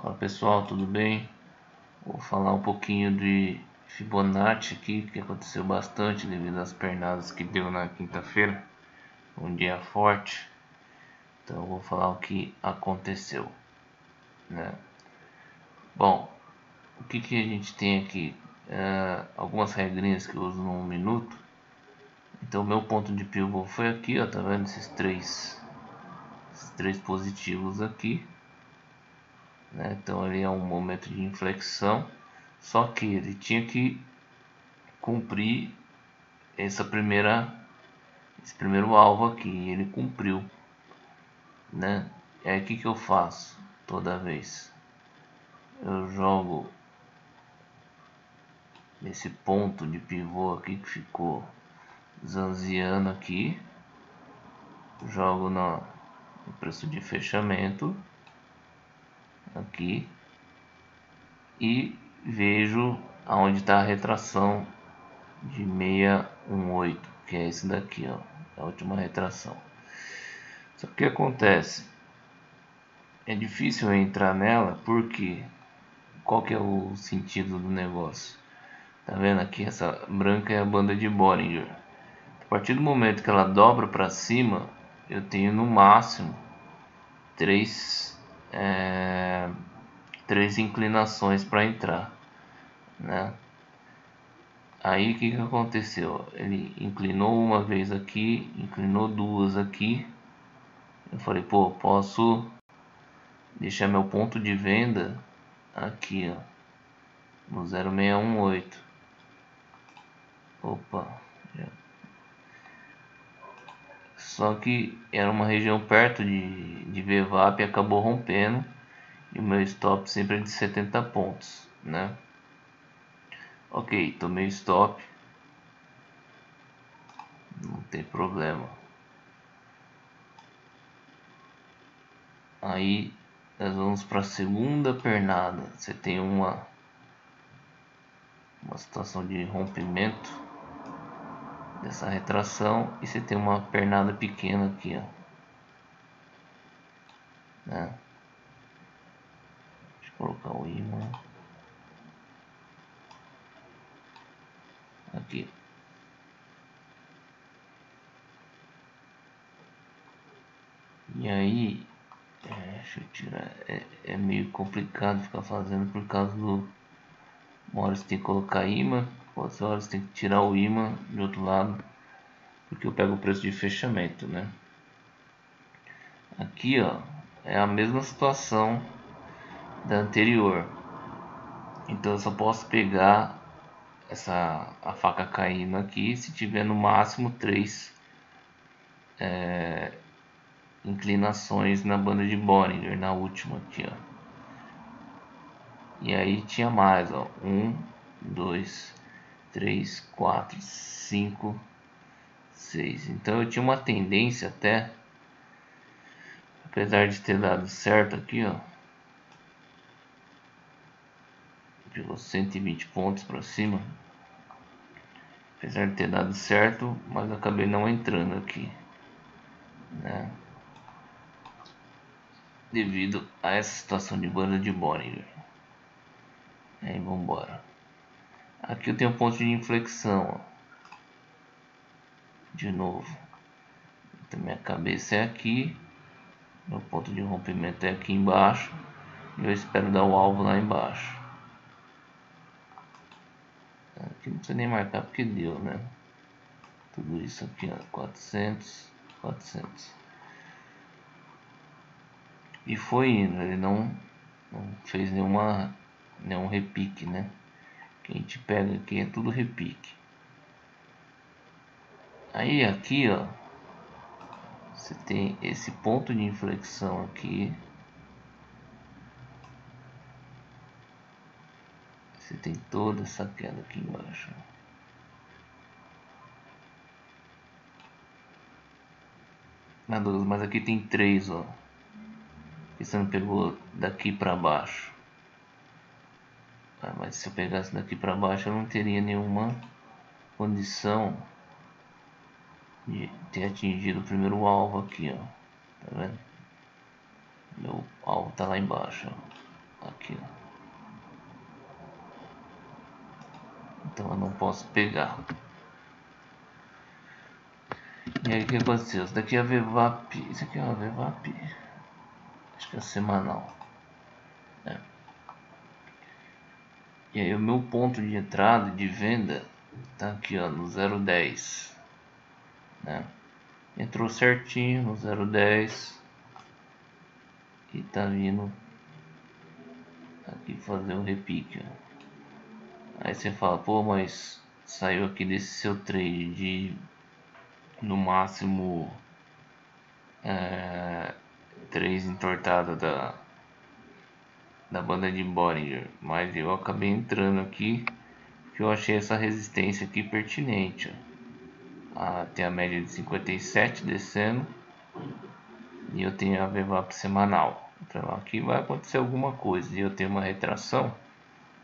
Fala pessoal, tudo bem? Vou falar um pouquinho de Fibonacci aqui, que aconteceu bastante devido às pernadas que deu na quinta-feira, um dia forte. Então vou falar o que aconteceu, né? Bom, o que, que a gente tem aqui? Uh, algumas regrinhas que eu uso num minuto. Então meu ponto de pivô foi aqui, ó, tá vendo esses três, esses três positivos aqui. Né? Então ele é um momento de inflexão, só que ele tinha que cumprir essa primeira, esse primeiro alvo aqui, e ele cumpriu, né? Aí o que, eu faço toda vez? Eu jogo nesse ponto de pivô aqui que ficou zanziando aqui jogo no preço de fechamento aqui e vejo aonde está a retração de 618 que é esse daqui ó a última retração só que acontece é difícil entrar nela porque qual que é o sentido do negócio Tá vendo aqui? Essa branca é a banda de Bollinger. A partir do momento que ela dobra para cima, eu tenho no máximo três, é, três inclinações para entrar, né? Aí o que, que aconteceu? Ele inclinou uma vez aqui, inclinou duas aqui. Eu falei, pô, posso deixar meu ponto de venda aqui, ó, no 0618. Opa. Só que era uma região perto de, de VWAP e acabou rompendo. E o meu stop sempre é de 70 pontos, né? Ok, tomei stop. Não tem problema. Aí nós vamos para a segunda pernada. Você tem uma uma situação de rompimento dessa retração e você tem uma pernada pequena aqui, ó. Né? Deixa eu colocar o imã aqui. E aí, é, deixa eu tirar, é, é meio complicado ficar fazendo por causa do uma hora você tem que colocar imã Horas tem que tirar o imã de outro lado, porque eu pego o preço de fechamento, né? Aqui, ó, é a mesma situação da anterior. Então eu só posso pegar essa a faca caindo aqui se tiver no máximo três é, inclinações na banda de Bollinger, na última aqui, ó. E aí tinha mais, ó, um, dois, 3, 4, 5, 6. Então eu tinha uma tendência até, apesar de ter dado certo aqui, ó. Pegou 120 pontos para cima. Apesar de ter dado certo, mas acabei não entrando aqui, né? Devido a essa situação de banda de Bollinger. Aí vamos embora. Aqui eu tenho um ponto de inflexão. Ó. De novo. Então minha cabeça é aqui. Meu ponto de rompimento é aqui embaixo. E eu espero dar o alvo lá embaixo. Aqui não precisa nem marcar porque deu, né? Tudo isso aqui, ó, 400, 400. E foi indo, ele não, não fez nenhuma, nenhum repique, né? Que a gente pega aqui é tudo repique. Aí aqui, ó, você tem esse ponto de inflexão aqui. Você tem toda essa queda aqui embaixo. mas aqui tem três, ó. Você não pegou daqui para baixo. Se eu pegasse daqui para baixo eu não teria nenhuma condição de ter atingido o primeiro alvo aqui, ó. Tá vendo? Meu alvo tá lá embaixo, ó. aqui ó. então eu não posso pegar e aí o que aconteceu? Isso daqui é a VVAP. Isso aqui é uma VVAP. Acho que é semanal. E aí o meu ponto de entrada de venda tá aqui ó, no 010. Né? Entrou certinho no 010 e tá vindo aqui fazer o repique. Ó. Aí você fala, pô, mas saiu aqui desse seu trade de no máximo é, três entortadas da, da banda de Bollinger, mas eu acabei entrando aqui que eu achei essa resistência aqui pertinente. Tem a média de 57 descendo e eu tenho a VWAP semanal. Então aqui vai acontecer alguma coisa e eu tenho uma retração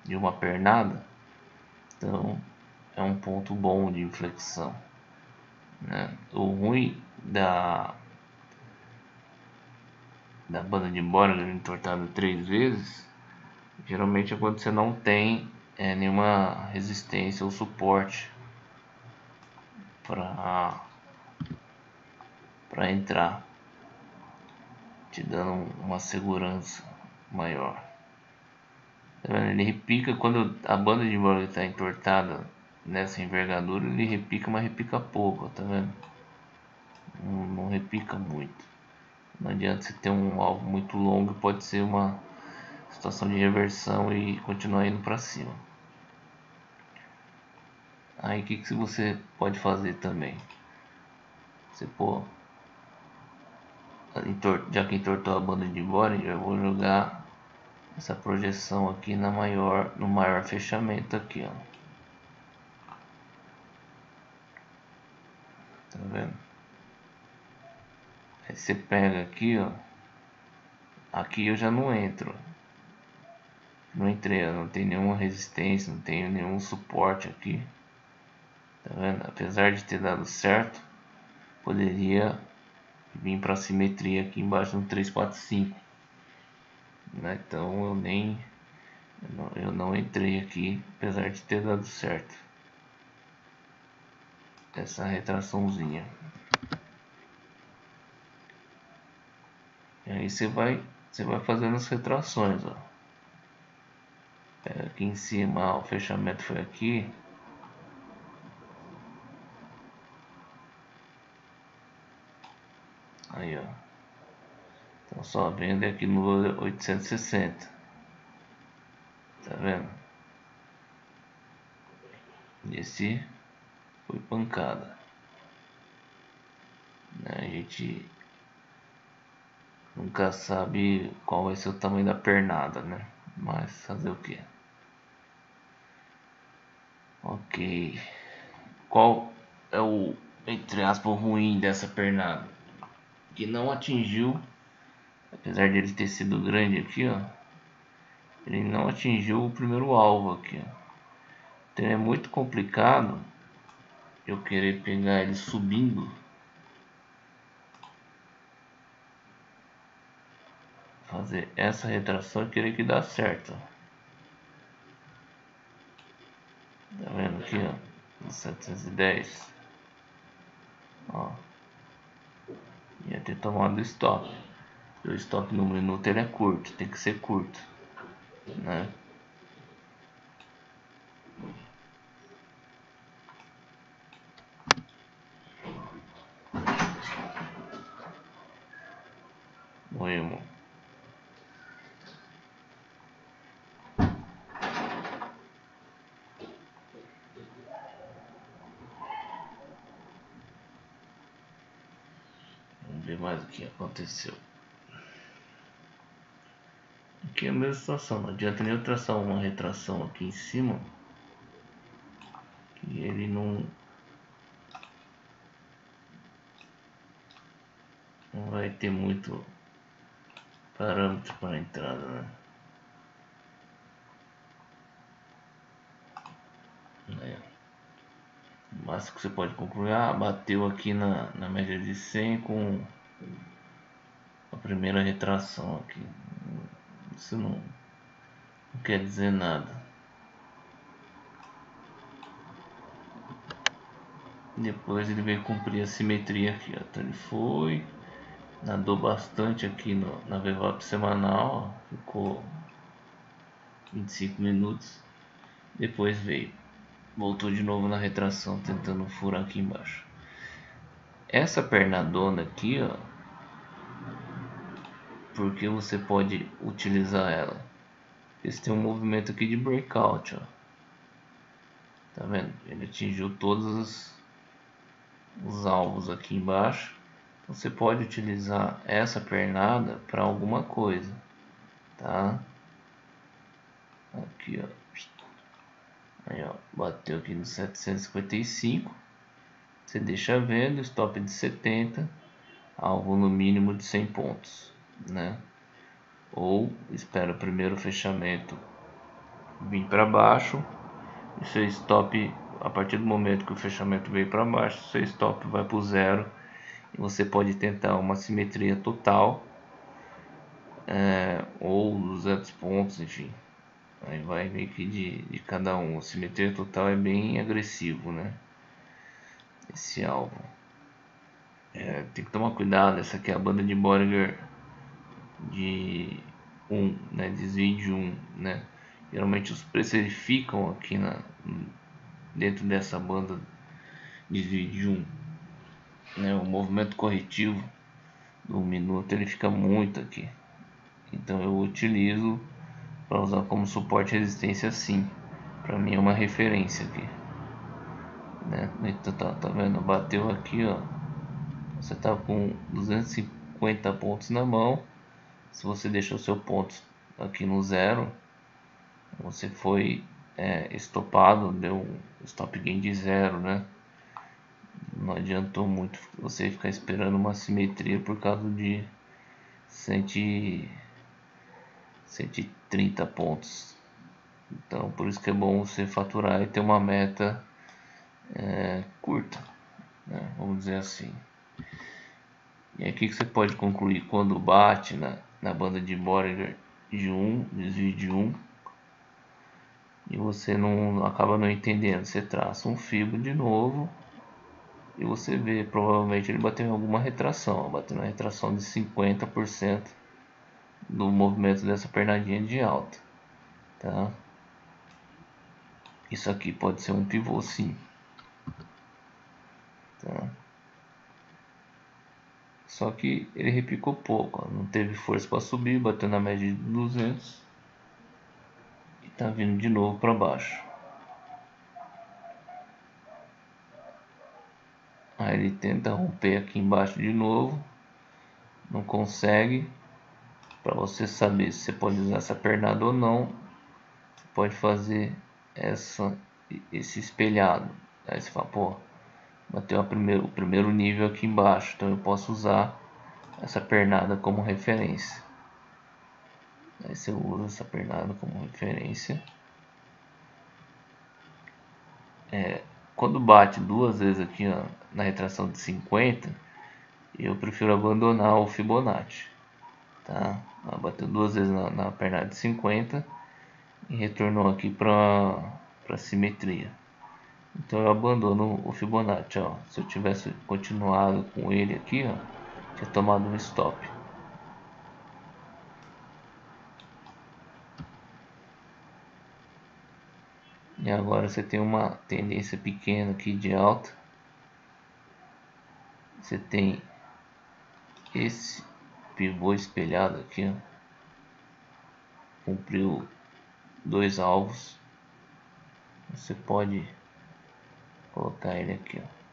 de uma pernada, então é um ponto bom de inflexão. Né? O ruim da da banda de Bollinger entortada três vezes geralmente é quando você não tem é, nenhuma resistência ou suporte para para entrar te dando uma segurança maior tá ele repica quando a banda de Bollinger está entortada nessa envergadura ele repica, mas repica pouco, tá vendo? Não, não, repica muito. Não adianta você ter um alvo muito longo, pode ser uma situação de reversão e continuar indo para cima. Aí o que, que você pode fazer também? Você pô, já que entortou a banda de Bollinger, eu vou jogar essa projeção aqui na maior, no maior fechamento aqui, ó. Tá vendo? Você pega aqui, ó. Aqui eu já não entro. Não entrei, não tem nenhuma resistência, não tenho nenhum suporte aqui. Tá vendo? Apesar de ter dado certo, poderia vir para simetria aqui embaixo no 345. Né? Então eu nem eu não entrei aqui, apesar de ter dado certo essa retraçãozinha. Aí você vai, você vai fazendo as retrações, ó. Aqui em cima, ó, o fechamento foi aqui. Aí, ó. Então só vende aqui no 860. Tá vendo? Esse foi pancada. Né? A gente nunca sabe qual vai ser o tamanho da pernada, né? Mas fazer o que? Ok. Qual é o, entre aspas, ruim dessa pernada? Que não atingiu, apesar de ele ter sido grande aqui, ó. Ele não atingiu o primeiro alvo aqui, ó. Então é muito complicado eu querer pegar ele subindo fazer essa retração e que dá certo. Tá vendo aqui ó? 710 ó. Ia ter tomado stop. O stop no minuto ele é curto tem que ser curto né mais o que aconteceu. Aqui é a mesma situação, não adianta nem eu traçar uma retração aqui em cima que ele não não vai ter muito parâmetro para entrada, né? É. Máximo que você pode concluir, ah, bateu aqui na, na média de 100 com a primeira retração aqui. Isso não, quer dizer nada. Depois ele veio cumprir a simetria aqui, ó. Então ele foi, nadou bastante aqui no, na VWAP semanal, ó. ficou 25 minutos. Depois veio, voltou de novo na retração, tentando furar aqui embaixo. Essa pernadona aqui, ó, porque você pode utilizar ela. Esse tem um movimento aqui de breakout, ó. Tá vendo? Ele atingiu todos os, os alvos aqui embaixo. Você pode utilizar essa pernada para alguma coisa, tá? Aqui, ó. Aí, ó, bateu aqui no 755. Você deixa vendo, stop de 70, alvo no mínimo de 100 pontos, né? Ou espera o primeiro fechamento vir para baixo e seu stop a partir do momento que o fechamento veio para baixo, seu stop vai para o zero e você pode tentar uma simetria total é, ou 200 pontos, enfim. Aí vai meio que de, de cada um. A simetria total é bem agressivo, né? Esse alvo. É, tem que tomar cuidado. Essa aqui é a banda de Bollinger de 1, né? Desvio de 1, né? Geralmente os preços ficam aqui na, dentro dessa banda desvio de 1. Né? O movimento corretivo do minuto ele fica muito aqui. Então eu utilizo para usar como suporte resistência sim. Para mim é uma referência aqui. Né? Então tá, tá vendo? Bateu aqui, ó. Você tá com 250 pontos na mão. Se você deixou seu ponto aqui no zero, você foi é, estopado, deu um stop gain de zero, né? Não adiantou muito você ficar esperando uma simetria por causa de 100 130 pontos. Então, por isso que é bom você faturar e ter uma meta é, curta, né? vamos dizer assim. E aqui que você pode concluir quando bate na, na banda de Bollinger de 1, desvio de 1, e você não acaba não entendendo. Você traça um fibro de novo e você vê, provavelmente ele bateu em alguma retração, bateu na retração de 50% do movimento dessa pernadinha de alta, tá? Isso aqui pode ser um pivô sim, tá? Só que ele repicou pouco, ó. não teve força para subir, bateu na média de 200 e tá vindo de novo para baixo. Aí ele tenta romper aqui embaixo de novo, não consegue, para você saber se você pode usar essa pernada ou não, pode fazer essa, esse espelhado. Aí você fala, pô, bateu primeiro, o primeiro nível aqui embaixo, então eu posso usar essa pernada como referência. Aí você usa essa pernada como referência. É, quando bate duas vezes aqui ó, na retração de 50, eu prefiro abandonar o Fibonacci tá? Ela bateu duas vezes na, na perna de 50 e retornou aqui para para simetria. Então eu abandono o Fibonacci, ó. Se eu tivesse continuado com ele aqui, ó, tinha tomado um stop. E agora você tem uma tendência pequena aqui de alta. Você tem esse pivô espelhado aqui, ó. cumpriu dois alvos. Você pode colocar ele aqui, ó.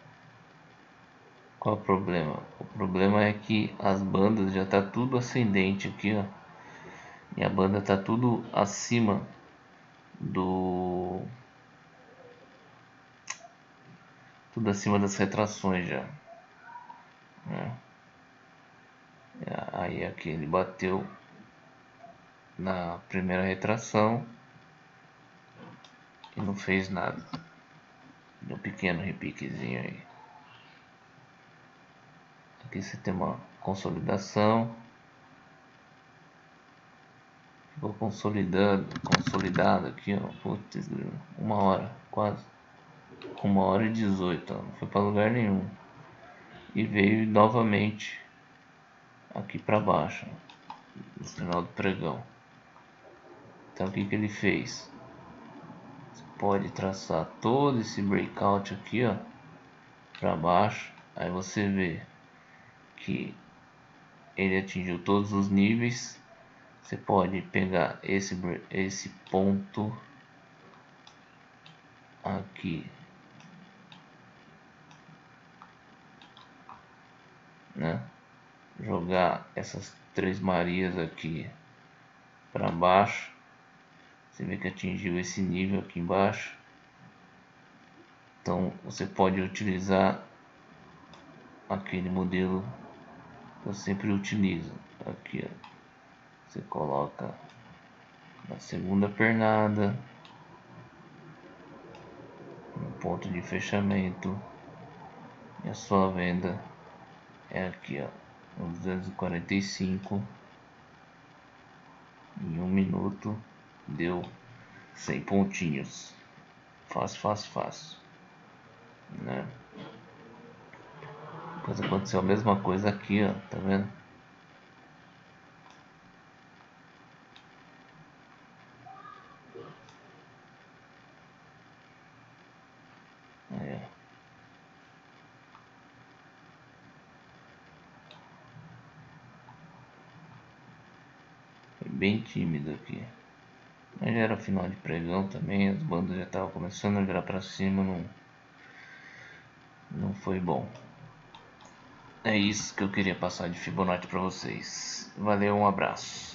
Qual o problema? O problema é que as bandas já tá tudo ascendente aqui, ó. E a banda tá tudo acima do tudo acima das retrações já. Né? Aí aqui ele bateu na primeira retração e não fez nada. Um pequeno repiquezinho aí. Aqui você tem uma consolidação. Vou consolidando, consolidado aqui, ó. Putz, uma hora, quase. Uma hora e 18, ó. Não foi para lugar nenhum. E veio novamente aqui para baixo, no final do pregão. Então o que, que ele fez? Pode traçar todo esse breakout aqui, ó, para baixo. Aí você vê que ele atingiu todos os níveis. Você pode pegar esse esse ponto aqui, né? Jogar essas três Marias aqui para baixo você vê que atingiu esse nível aqui embaixo. Então você pode utilizar aquele modelo que eu sempre utilizo. Aqui ó. Você coloca na segunda pernada, no ponto de fechamento, e a sua venda é aqui ó, no 245 em um minuto Deu 100 pontinhos. Fácil, fácil, fácil. Né? Depois aconteceu a mesma coisa aqui, ó. Tá vendo? Ó. Foi bem tímido aqui. Mas já era final de pregão também, as bandas já estavam começando a virar para cima, não, não foi bom. É isso que eu queria passar de Fibonacci para vocês. Valeu, um abraço.